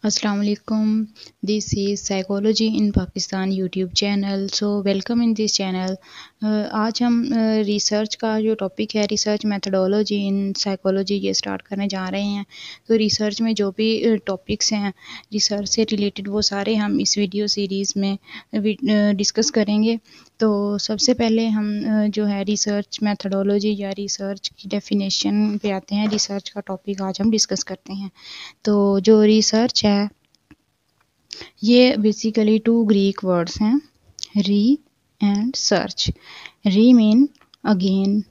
Assalamualaikum. This is Psychology in Pakistan YouTube channel. So welcome in this channel. आज हम research का जो topic है रिसर्च मेथडोलॉजी इन साइकोलॉजी ये start करने जा रहे हैं। तो रिसर्च में जो भी टॉपिक्स हैं रिसर्च से रिलेटेड वो सारे हम इस वीडियो सीरीज़ में डिस्कस करेंगे। तो सबसे पहले हम जो है रिसर्च मेथडोलॉजी या रिसर्च की डेफिनेशन पे आते हैं। रिसर्च का टॉपिक आज हम डिस्कस करते हैं। तो जो रिसर्च है, ये बेसिकली टू ग्रीक वर्ड्स हैं। Re and search re mean again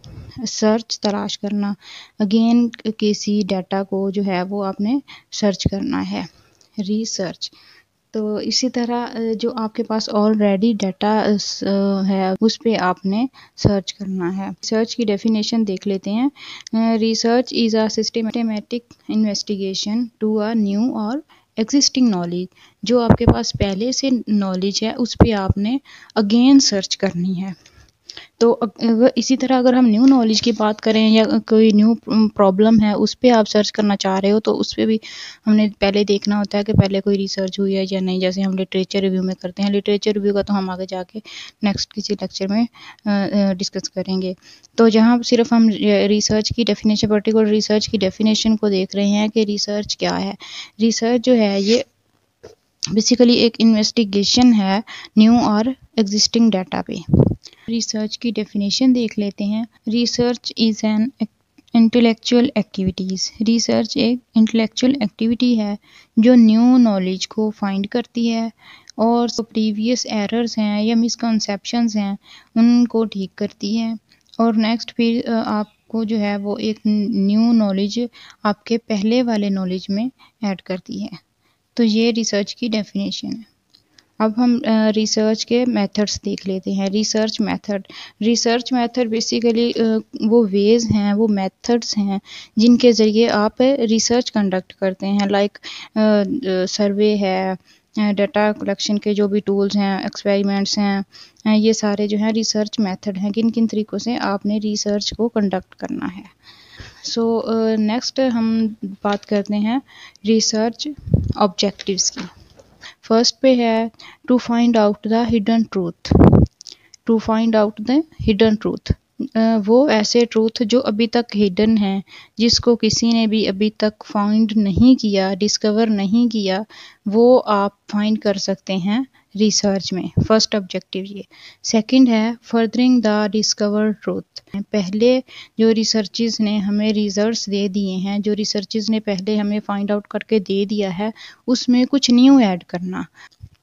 search तलाश करना। अगेन किसी डाटा को जो है, वो आपने सर्च करना है। रिसर्च तो इसी तरह, जो आपके पास ऑलरेडी डाटा है, उस पर आपने सर्च करना है। सर्च की डेफिनेशन देख लेते हैं। Research is a systematic investigation to a new और एग्जिस्टिंग नॉलेज जो आपके पास पहले से नॉलेज है, उस पर आपने अगेन सर्च करनी है। तो इसी तरह अगर हम न्यू नॉलेज की बात करें या कोई न्यू प्रॉब्लम है, उस पर आप सर्च करना चाह रहे हो तो उस पर भी हमने पहले देखना होता है कि पहले कोई रिसर्च हुई है या नहीं। जैसे हम लिटरेचर रिव्यू में करते हैं लिटरेचर रिव्यू का तो हम आगे जाके नेक्स्ट किसी लेक्चर में डिस्कस करेंगे। तो जहाँ सिर्फ़ हम रिसर्च की डेफिनेशन पर्टिकुलर रिसर्च की डेफिनेशन को देख रहे हैं कि रिसर्च क्या है। रिसर्च जो है, ये बेसिकली एक इन्वेस्टिगेशन है न्यू और एग्जिस्टिंग डाटा पे। रिसर्च की डेफिनेशन देख लेते हैं। Research is an intellectual activities research एक इंटेलेक्चुअल एक्टिविटी है, जो न्यू नॉलेज को फाइंड करती है और जो प्रीवियस एरर्स हैं या मिसकनसेप्शंस हैं, उनको ठीक करती है। और नेक्स्ट फिर आपको जो है वो एक न्यू नॉलेज आपके पहले वाले नॉलेज में ऐड करती है। तो ये रिसर्च की डेफिनेशन है। अब हम रिसर्च के मेथड्स देख लेते हैं। Research method research method basically वो वेज हैं वो मेथड्स हैं जिनके ज़रिए आप रिसर्च कंडक्ट करते हैं। लाइक सर्वे है डाटा कलेक्शन के जो भी टूल्स हैं एक्सपेरिमेंट्स हैं ये सारे जो हैं रिसर्च मेथड हैं किन किन तरीक़ों से आपने रिसर्च को कंडक्ट करना है। सो so, नेक्स्ट uh, हम बात करते हैं रिसर्च ऑब्जेक्टिव्स की। फ़र्स्ट पे है to find out the hidden truth to find out the hidden truth वो ऐसे ट्रूथ जो अभी तक हिडन हैं, जिसको किसी ने भी अभी तक फाइंड नहीं किया डिस्कवर नहीं किया, वो आप फाइंड कर सकते हैं रिसर्च में। फ़र्स्ट ऑब्जेक्टिव ये। सेकंड है फर्दरिंग द डिस्कवर ट्रूथ पहले जो रिसर्चेज ने हमें रिजल्ट्स दे दिए हैं, जो रिसर्चेज ने पहले हमें फाइंड आउट करके दे दिया है, उसमें कुछ न्यू ऐड करना।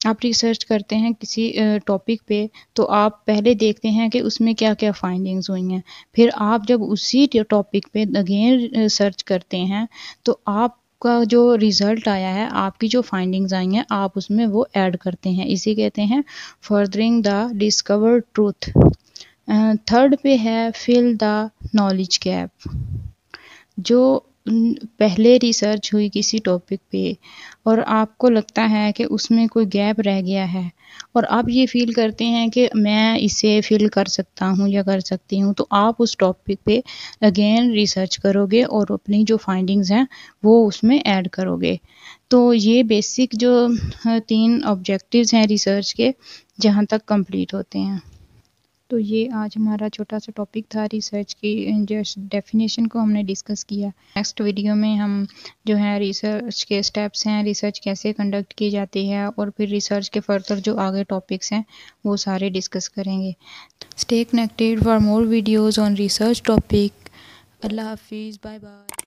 आप रिसर्च करते हैं किसी टॉपिक पे तो आप पहले देखते हैं कि उसमें क्या क्या फाइंडिंग्स हुई हैं। फिर आप जब उसी टॉपिक पे अगेन सर्च करते हैं तो आप का जो रिज़ल्ट आया है, आपकी जो फाइंडिंग्स आई हैं, आप उसमें वो ऐड करते हैं। इसी कहते हैं furthering the discover truth third पे है फिल द नॉलेज गैप जो पहले रिसर्च हुई किसी टॉपिक पे और आपको लगता है कि उसमें कोई गैप रह गया है और आप ये फील करते हैं कि मैं इसे फिल कर सकता हूँ या कर सकती हूँ तो आप उस टॉपिक पे अगेन रिसर्च करोगे और अपनी जो फाइंडिंग्स हैं वो उसमें ऐड करोगे। तो ये बेसिक जो तीन ऑब्जेक्टिव्स हैं रिसर्च के, जहाँ तक कंप्लीट होते हैं। तो ये आज हमारा छोटा सा टॉपिक था रिसर्च की जो डेफिनेशन को हमने डिस्कस किया। नेक्स्ट वीडियो में हम जो है रिसर्च के स्टेप्स हैं रिसर्च कैसे कंडक्ट की जाती है और फिर रिसर्च के फर्दर जो आगे टॉपिक्स हैं, वो सारे डिस्कस करेंगे। Stay connected for more videos on research topic अल्लाह हाफिज़ बाय बाय